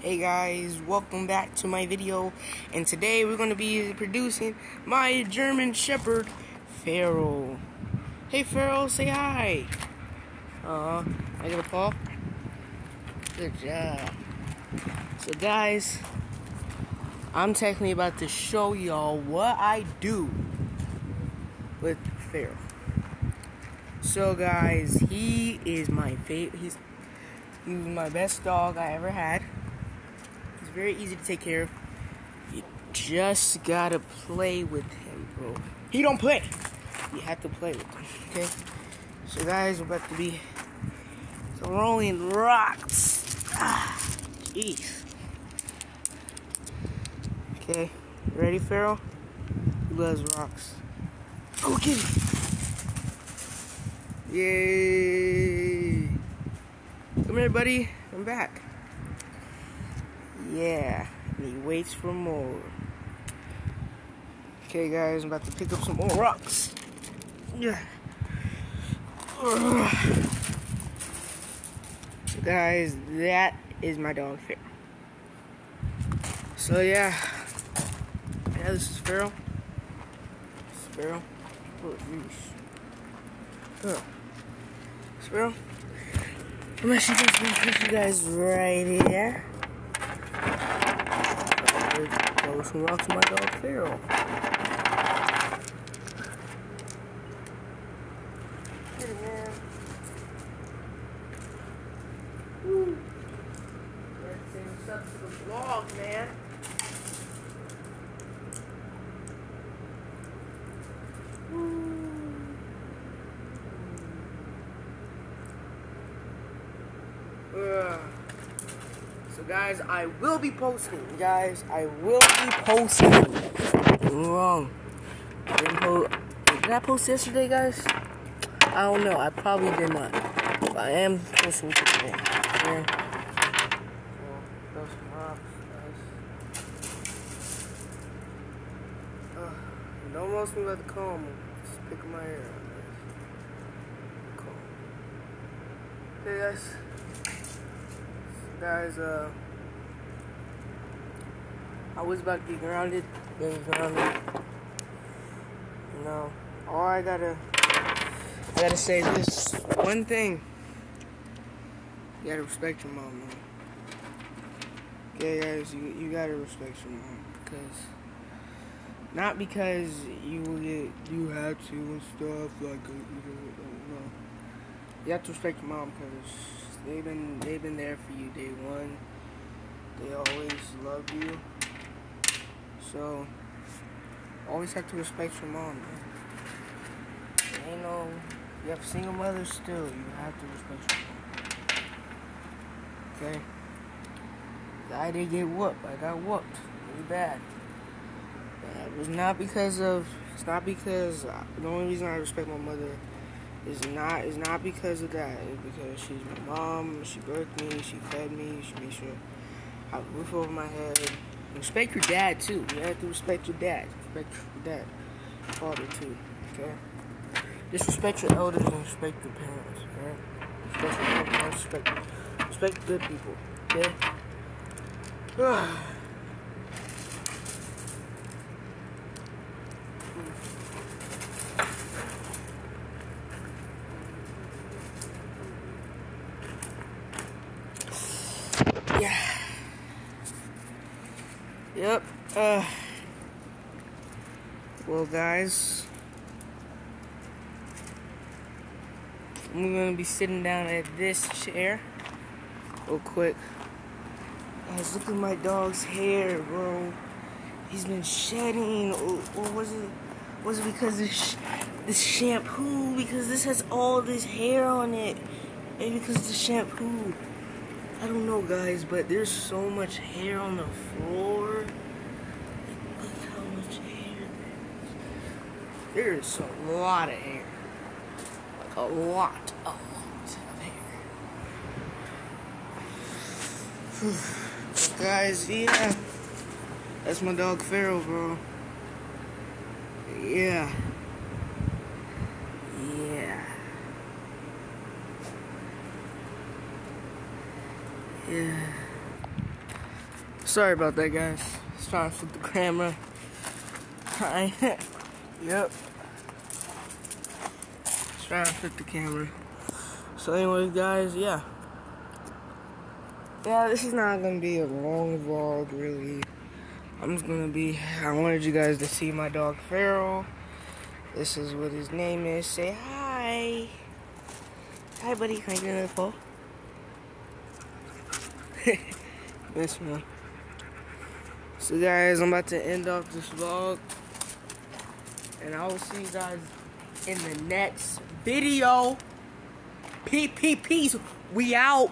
Hey guys, welcome back to my video. And today we're going to be producing my German Shepherd, Pharaoh. Hey Pharaoh, say hi. Uh, I got a paw. Good job. So guys, I'm technically about to show y'all what I do with Pharaoh. So guys, he is my favorite. He's he was my best dog I ever had. Very easy to take care of. You just gotta play with him, bro. He don't play. You have to play with him. Okay. So guys, we're about to be throwing rocks. Ah, jeez. Okay, ready, Pharaoh? He loves rocks. Go get it. Yay! Come here, buddy. I'm back. Yeah, and he waits for more. Okay, guys, I'm about to pick up some more rocks. Yeah. Guys, that is my dog, Pharaoh. So, yeah. Yeah, this is Pharaoh. Pharaoh. Oh, jeez. Squirrel. I'm actually just gonna put you guys right here. Throw some rocks to my dog. Get it, man. Woo. Let's send up to the vlog, man. So guys, I will be posting. Guys, I will be posting. Wrong. I didn't po did I post yesterday, guys? I don't know. I probably did not. But I am posting today. Okay. Uh, don't roast me about the comb. Just pick my hair. Comb. Okay, guys guys, uh, I was about to get grounded, getting grounded. All I gotta, I gotta say this one thing. You gotta respect your mom, man. Okay, guys, you, you gotta respect your mom because, not because you get, you have to and stuff like, you know, you have to respect your mom because they've been they've been there for you day one. They always love you. So always have to respect your mom, man. Ain't no you have single mothers still, you have to respect your mom. Okay? I did get whooped. I got whooped. Really bad. But it was not because of it's not because the only reason I respect my mother is not is not because of that. It's because she's my mom. She birthed me. She fed me. She made sure I have a roof over my head. Respect your dad too. You have to respect your dad. Respect your dad, father too. Okay. Disrespect your elders and respect your parents. Okay. Respect your parents. Respect respect good people. Okay. yeah. Yep. Uh. Well, guys. I'm gonna be sitting down at this chair real quick. Guys, look at my dog's hair, bro. He's been shedding. Or, or was it? Was it because this shampoo? Because this has all this hair on it, and because of the shampoo. I don't know, guys, but there's so much hair on the floor. Look how much hair there is. There's a lot of hair. Like a lot, a lot of hair. guys, yeah. That's my dog Pharaoh, bro. Yeah. Yeah. Sorry about that, guys. Just trying to flip the camera. Hi. yep. Just trying to flip the camera. So, anyways, guys, yeah. Yeah, this is not gonna be a long vlog, really. I'm just gonna be. I wanted you guys to see my dog Pharaoh. This is what his name is. Say hi. Hi, buddy. Can I get another paw? this one. So, guys, I'm about to end off this vlog. And I will see you guys in the next video. Peace. We out.